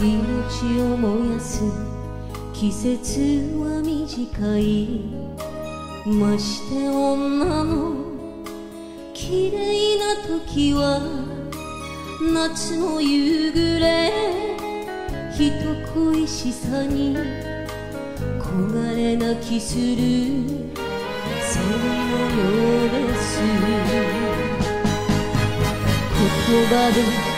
命を燃やす季節は短いまして女の綺麗な時は夏の夕暮れ人恋しさに焦がれ泣きする。そのようです。言葉で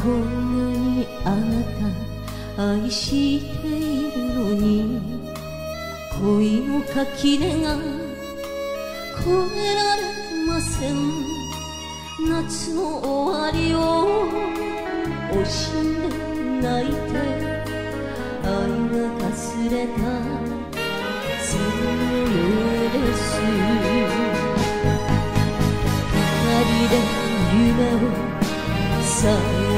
こんなにあなた愛しているのに恋の垣根が越えられません。夏の終わりを惜しんで泣いて愛がかすれた。そのようです。二人で夢を探